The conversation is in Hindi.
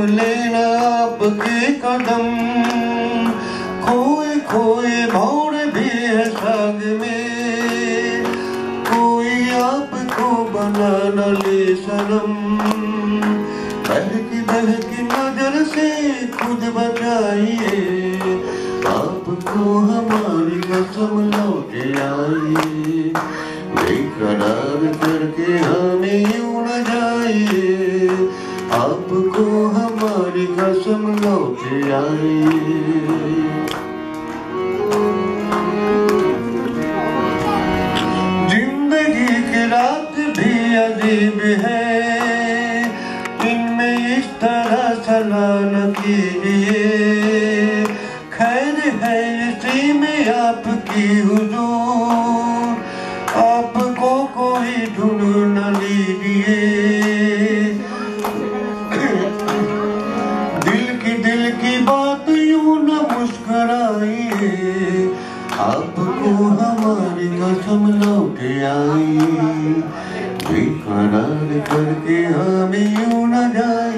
थाम लेना आपके कदम। खोए खोए भौर भी है साग में। कोई आपको बना न ले सनम बहकी बहकी नज़र से खुद बचाइए। आपको हमारी कसम लौट आई बेकरार करके हमारी कसम लौट आई। ज़िंदगी की रात भी अजीब है, इनमें इस तरह सलाह न कीजिए खैर है इसी में आपकी हुजूर। की दिल की बात यूँ न मुस्कुराइए आपको हमारी कसम लौट आई। बेकरार करके हमें यू न आपको